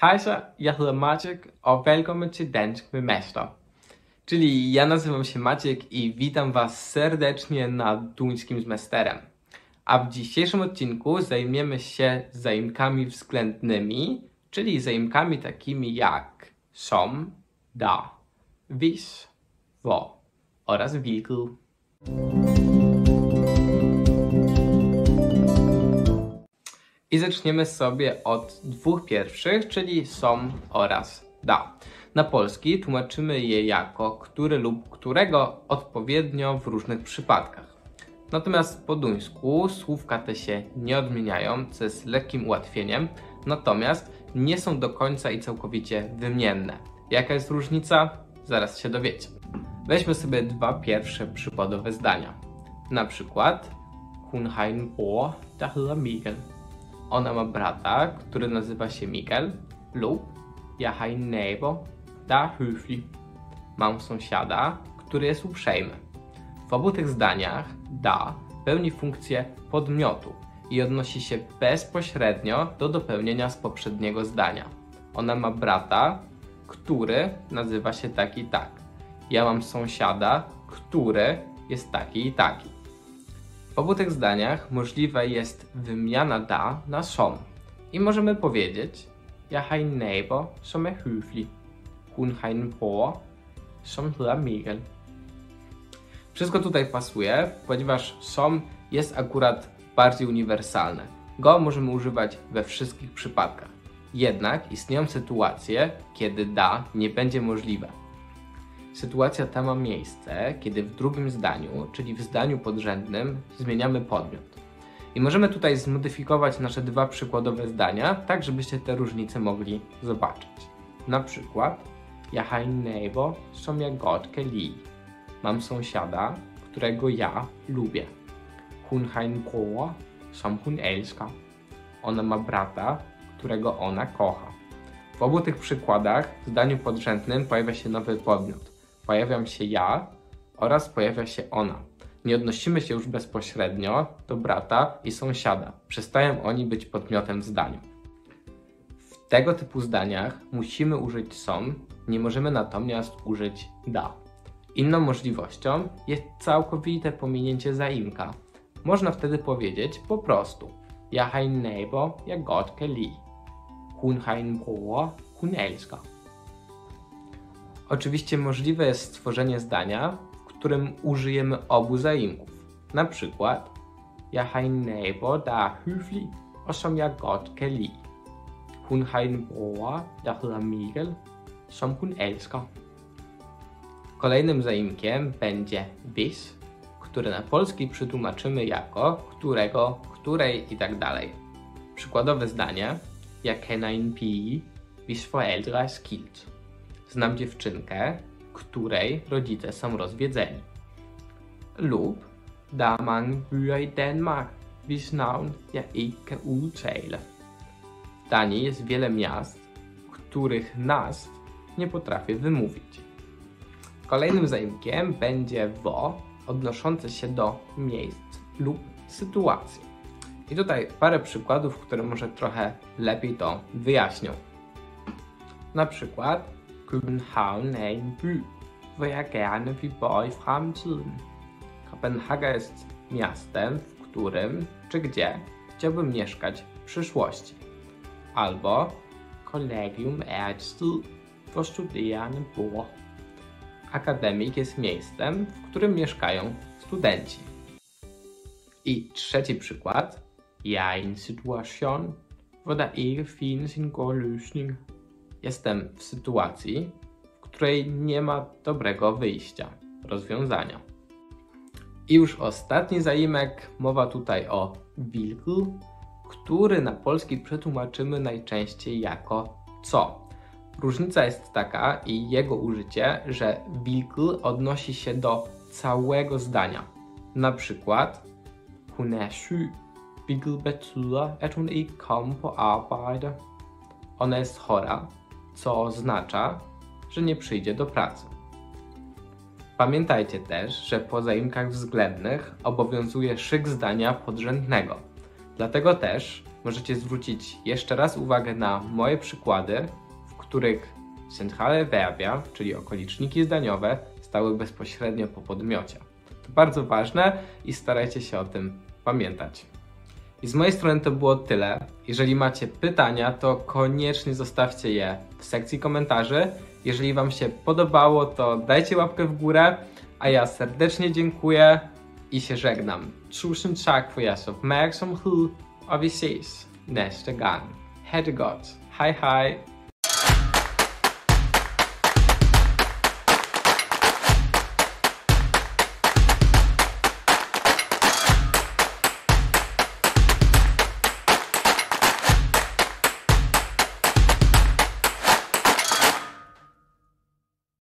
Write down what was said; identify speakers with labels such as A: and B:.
A: Hejsa, jeg hedder Maciek og velkommen til Dansk med Master. Czyli ja nazywam się Maciek i witam Was serdecznie na Duńskim z Masterem. A w dzisiejszym odcinku zajmiemy się zaimkami względnymi, czyli zaimkami takimi jak som, da, hvis, wo oraz hvilket. I zaczniemy sobie od dwóch pierwszych, czyli som oraz da. Na polski tłumaczymy je jako który lub którego odpowiednio w różnych przypadkach. Natomiast po duńsku słówka te się nie odmieniają, co jest lekkim ułatwieniem, natomiast nie są do końca i całkowicie wymienne. Jaka jest różnica? Zaraz się dowiecie. Weźmy sobie dwa pierwsze przykładowe zdania. Na przykład Hun der hedder Miguel. Ona ma brata, który nazywa się Miguel lub Ja har en nabo, der er høflig. Mam sąsiada, który jest uprzejmy. W obu tych zdaniach da pełni funkcję podmiotu i odnosi się bezpośrednio do dopełnienia z poprzedniego zdania. Ona ma brata, który nazywa się tak i tak. Ja mam sąsiada, który jest taki i taki. W obu tych zdaniach możliwe jest wymiana da na som. I możemy powiedzieć Jeg har nabo, som er høflig. Hun har bror, som Miguel. Wszystko tutaj pasuje, ponieważ som jest akurat bardziej uniwersalne. Go możemy używać we wszystkich przypadkach. Jednak istnieją sytuacje, kiedy da nie będzie możliwe. Sytuacja ta ma miejsce, kiedy w drugim zdaniu, czyli w zdaniu podrzędnym, zmieniamy podmiot. I możemy tutaj zmodyfikować nasze dwa przykładowe zdania, tak żebyście te różnice mogli zobaczyć. Na przykład, ja en nabo, som godt kan lide. Mam sąsiada, którego ja lubię. Hun en bror, som hun elsker. Ona ma brata, którego ona kocha. W obu tych przykładach w zdaniu podrzędnym pojawia się nowy podmiot. Pojawiam się ja oraz pojawia się ona. Nie odnosimy się już bezpośrednio do brata i sąsiada. Przestają oni być podmiotem w zdaniu. W tego typu zdaniach musimy użyć som, nie możemy natomiast użyć da. Inną możliwością jest całkowite pominięcie zaimka. Można wtedy powiedzieć po prostu en nabo, jeg godt kan lide. Hun en bror, hun elsker. Oczywiście możliwe jest stworzenie zdania, w którym użyjemy obu zaimków. Na przykład nabo, der er høflig, og som jeg godt kan lide. Hun har en bror, der hedder Miguel, som hun elsker. Kolejnym zaimkiem będzie bis, które na polski przetłumaczymy jako którego, której i tak dalej. Przykładowe zdanie Jeg kender en pige, hvis forældre er skilt. Znam dziewczynkę, której rodzice są rozwiedzeni. Lub er mange byer i Danmark, hvis navn jeg ikke udtale. W Danii jest wiele miast, których nazw nie potrafię wymówić. Kolejnym zaimkiem będzie wo, odnoszące się do miejsc lub sytuacji. I tutaj parę przykładów, które może trochę lepiej to wyjaśnią. Na przykład København er en by, hvor jeg gerne vil bo i fremtiden. Kopenhaga jest miastem, w którym czy gdzie chciałbym mieszkać w przyszłości. Albo Collegium er et sted, hvor studerende bor. Akademik jest miejscem, w którym mieszkają studenci. I trzeci przykład. Jeg er i en situation, hvor der ikke findes en god løsning. Jestem w sytuacji, w której nie ma dobrego wyjścia, rozwiązania. I już ostatni zaimek, mowa tutaj o wilku, który na polski przetłumaczymy najczęściej jako co. Różnica jest taka i jego użycie, że wilku odnosi się do całego zdania. Na przykład Hun syg, hvilket betyder, at hun ikke kommer på arbejde. Ona jest chora, co oznacza, że nie przyjdzie do pracy. Pamiętajcie też, że po zaimkach względnych obowiązuje szyk zdania podrzędnego. Dlatego też możecie zwrócić jeszcze raz uwagę na moje przykłady, w których centrale verbia, czyli okoliczniki zdaniowe, stały bezpośrednio po podmiocie. To bardzo ważne i starajcie się o tym pamiętać. I z mojej strony to było tyle. Jeżeli macie pytania, to koniecznie zostawcie je w sekcji komentarzy. Jeżeli Wam się podobało, to dajcie łapkę w górę, a ja serdecznie dziękuję i się żegnam. Tusen tack för jag som uppmärksamhet och vi ses nästa gång. Ha!